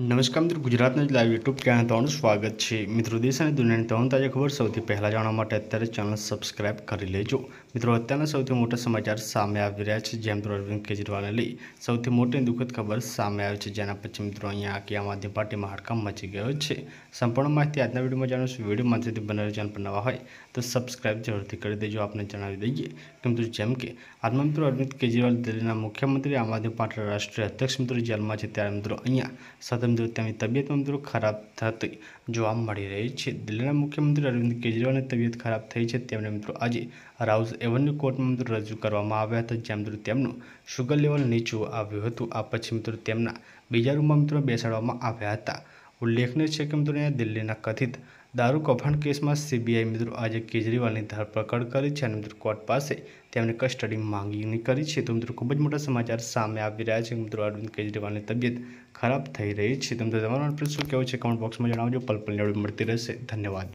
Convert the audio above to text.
નમસ્કાર મિત્રો, ગુજરાતના જ લાઈવ યુટ્યુબ ચેનલ તમારું સ્વાગત છે. મિત્રો, દેશ અને દુનિયાની તમામ તાજા ખબર સૌથી પહેલાં જાણવા માટે અત્યારે ચેનલ સબસ્ક્રાઇબ કરી લેજો. મિત્રો, અત્યારના સૌથી મોટા સમાચાર સામે આવી રહ્યા છે, જેમ મિત્રો અરવિંદ કેજરીવાલને લઈ. સૌથી મોટી દુઃખદ ખબર સામે આવી છે, જેના પછી મિત્રો અહીંયા આખી આમ આદમી પાર્ટીમાં હડકામ મચી ગયો છે. સંપૂર્ણ માહિતી આજના વિડીયોમાં જાણીશું. વીડિયો માહિતી બનાવી ચેનલ પર નવા હોય તો સબસ્ક્રાઇબ જરૂરથી કરી દેજો. આપને જણાવી દઈએ કે મિત્રો, જેમ કે આજમાં મિત્રો અરવિંદ કેજરીવાલ દિલ્હીના મુખ્યમંત્રી, આમ આદમી પાર્ટી રાષ્ટ્રીય અધ્યક્ષ મિત્રો, જેલમાં છે, ત્યારે મિત્રો અહીંયા સાથે મિત્રો તેમની તબિયત મંત્રો ખરાબ થતી જોવા મળી રહી છે. દિલ્હીના મુખ્યમંત્રી અરવિંદ કેજરીવાલની તબિયત ખરાબ થઈ છે. તેમને મિત્રો આજે રાઉઝ એવન્યુ કોર્ટમાં મિત્રો રજૂ કરવામાં આવ્યા હતા, જ્યાં મિત્રો તેમનું શુગર લેવલ નીચું આવ્યું હતું. આ પછી મિત્રો તેમના બીજા રૂમમાં મિત્રો બેસાડવામાં આવ્યા હતા. ઉલ્લેખનીય છે કે મિત્રો દિલ્હીના કથિત દારૂ કૌભાંડ કેસમાં સીબીઆઈ મિત્રો આજે કેજરીવાલની ધરપકડ કરી છે અને મિત્રો કોર્ટ પાસે તેમની કસ્ટડી માંગણી કરી છે. તો મિત્રો ખૂબ જ મોટા સમાચાર સામે આવી રહ્યા છે. મિત્રો અરવિંદ કેજરીવાલની તબિયત ખરાબ થઈ રહી છે. તો મિત્રો તમારો શું કહેવું છે? કમેન્ટ બોક્સમાં જણાવજો. પલપલ પલની મળતી રહેશે. ધન્યવાદ.